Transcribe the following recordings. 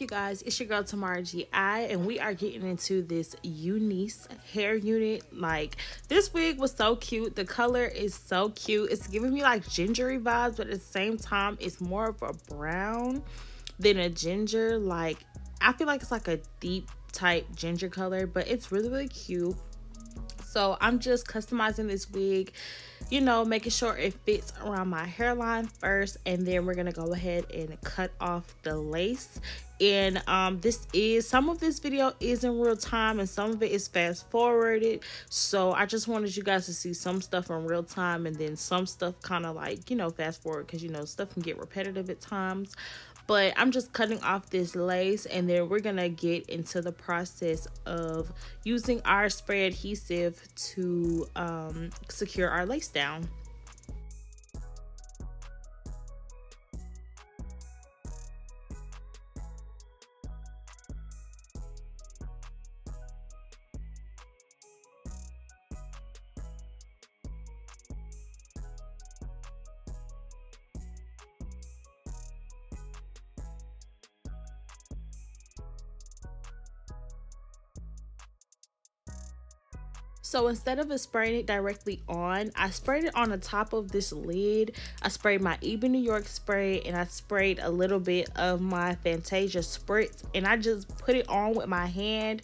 you guys? It's your girl Tymarrah Gi and we are getting into this UNice hair unit. Like this wig was so cute. The color is so cute. It's giving me like gingery vibes but at the same time it's more of a brown than a ginger. Like I feel like it's like a deep type ginger color but it's really really cute so I'm just customizing this wig, you know, making sure it fits around my hairline first. And then we're going to go ahead and cut off the lace. And um, this is, some of this video is in real time and some of it is fast forwarded. So I just wanted you guys to see some stuff in real time and then some stuff kind of like, you know, fast forward because, you know, stuff can get repetitive at times but I'm just cutting off this lace and then we're gonna get into the process of using our spray adhesive to um, secure our lace down. So instead of spraying it directly on, I sprayed it on the top of this lid. I sprayed my Ebin New York spray and I sprayed a little bit of my Fantasia Spritz and I just put it on with my hand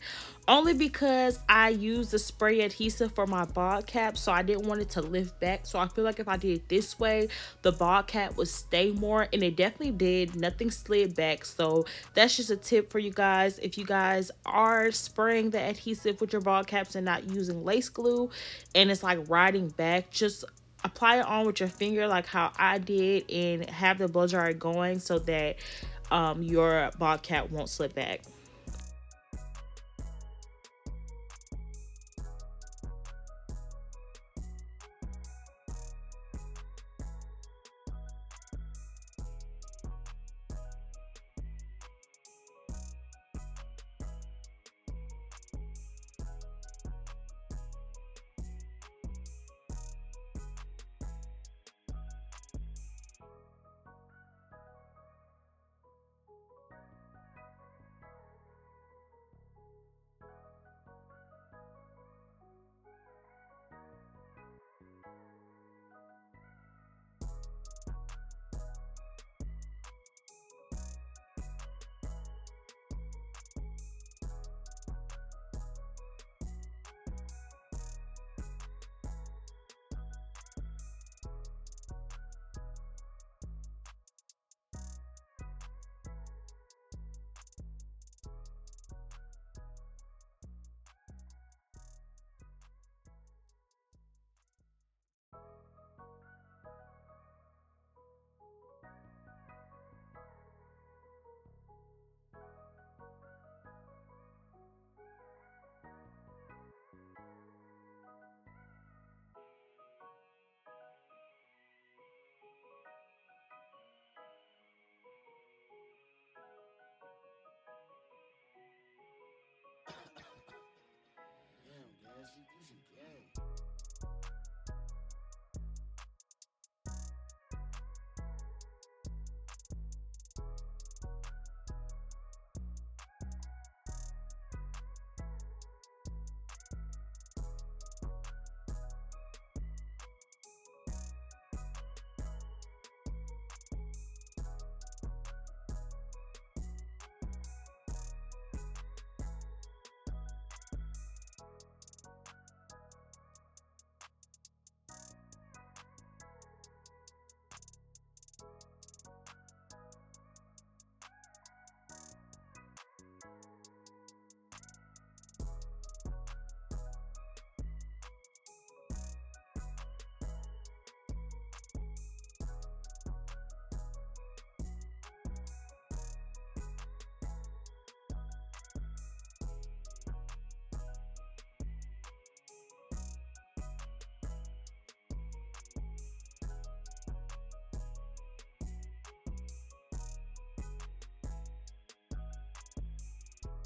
only because I used the spray adhesive for my bald cap so I didn't want it to lift back. So I feel like if I did it this way the bald cap would stay more and it definitely did. Nothing slid back. So that's just a tip for you guys. If you guys are spraying the adhesive with your bald caps and not using lace glue and it's like riding back just apply it on with your finger like how I did and have the blow dryer going so that um, your bald cap won't slip back.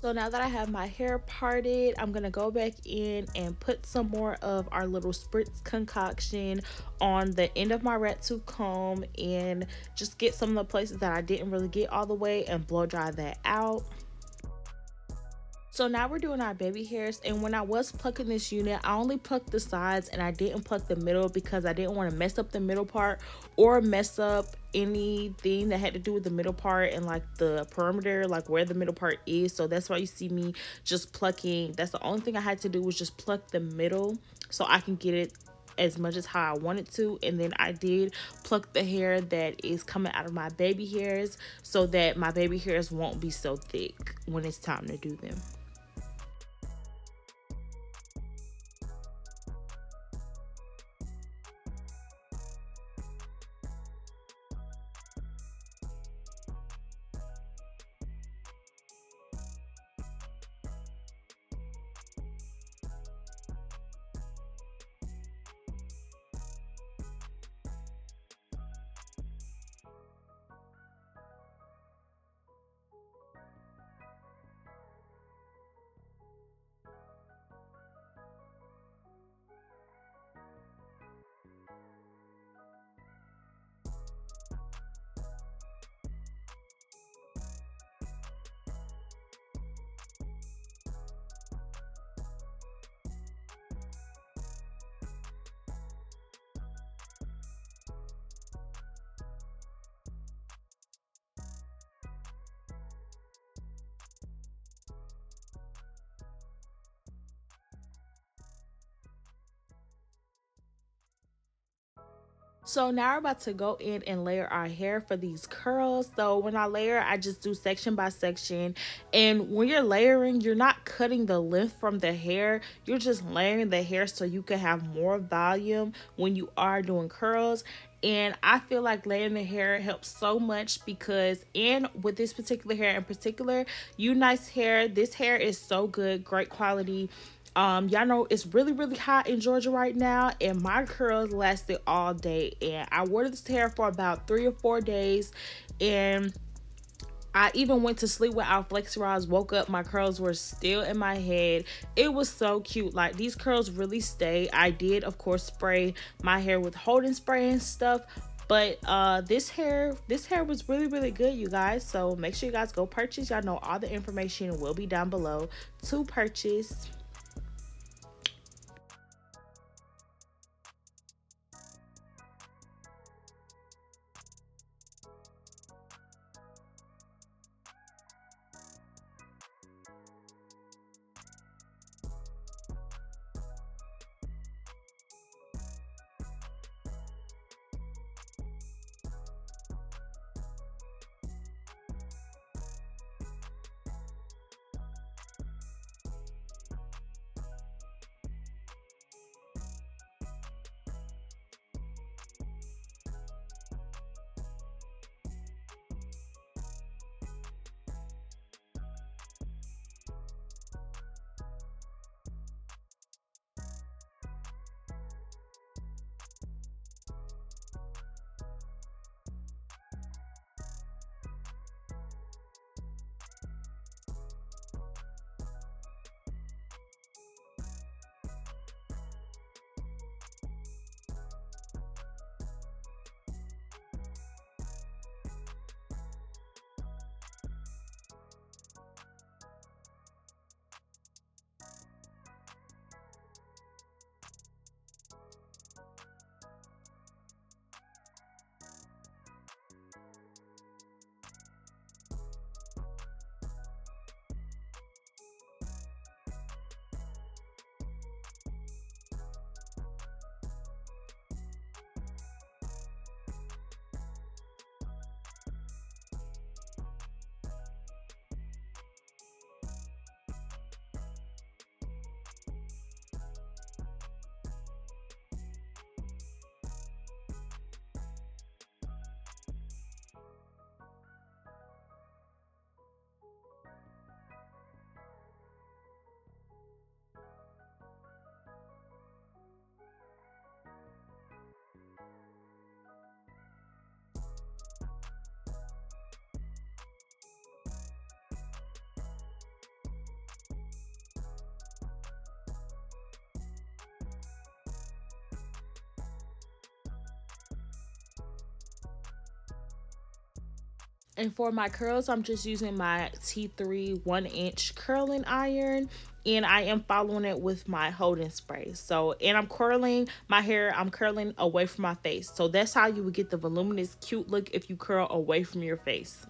So now that I have my hair parted, I'm going to go back in and put some more of our little spritz concoction on the end of my rat tooth comb and just get some of the places that I didn't really get all the way and blow dry that out. So now we're doing our baby hairs and when I was plucking this unit, I only plucked the sides and I didn't pluck the middle because I didn't want to mess up the middle part or mess up anything that had to do with the middle part and like the perimeter, like where the middle part is. So that's why you see me just plucking. That's the only thing I had to do was just pluck the middle so I can get it as much as how I wanted to and then I did pluck the hair that is coming out of my baby hairs so that my baby hairs won't be so thick when it's time to do them. So now we're about to go in and layer our hair for these curls. So when I layer, I just do section by section. And when you're layering, you're not cutting the length from the hair. You're just layering the hair so you can have more volume when you are doing curls and I feel like layering the hair helps so much because and with this particular hair in particular, UNice hair, this hair is so good, great quality um y'all know it's really really hot in georgia right now and my curls lasted all day and i wore this hair for about three or four days and I even went to sleep without flexi rods, woke up, my curls were still in my head. It was so cute. Like these curls really stay. I did, of course, spray my hair with holding spray and stuff. But uh this hair, this hair was really, really good, you guys. So make sure you guys go purchase. Y'all know all the information will be down below to purchase. And for my curls, I'm just using my T3 one inch curling iron and I am following it with my holding spray. So, and I'm curling my hair, I'm curling away from my face. So that's how you would get the voluminous cute look if you curl away from your face.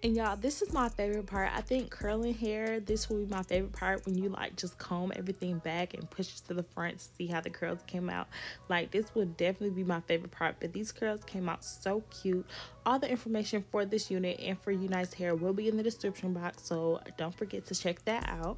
And y'all, this is my favorite part. I think curling hair, this will be my favorite part when you like just comb everything back and push it to the front to see how the curls came out. Like this would definitely be my favorite part, but these curls came out so cute. All the information for this unit and for Unice hair will be in the description box, so don't forget to check that out.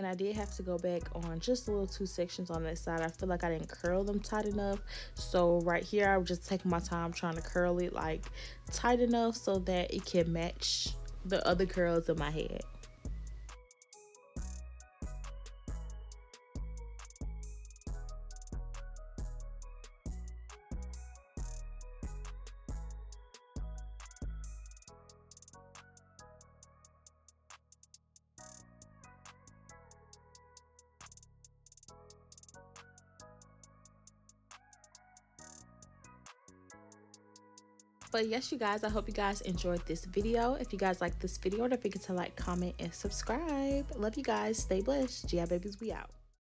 And I did have to go back on just a little two sections on that side. I feel like I didn't curl them tight enough. So right here, I would just take my time trying to curl it like tight enough so that it can match the other curls in my head. But yes you guys i hope you guys enjoyed this video. If you guys like this video don't forget to like comment and subscribe. Love you guys. Stay blessed. Gi babies we out